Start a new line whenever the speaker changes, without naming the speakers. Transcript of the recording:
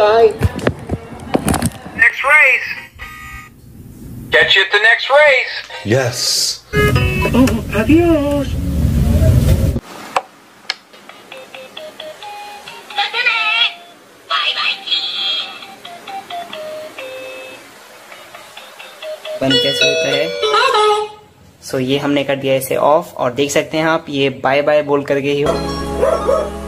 bye.
Next race. Catch you at the next race.
Yes.
Oh, Adios.
बंद कैसे होता है सो so, ये हमने कर दिया इसे ऑफ़ और देख सकते हैं आप ये बाय बाय बोल करके ही हो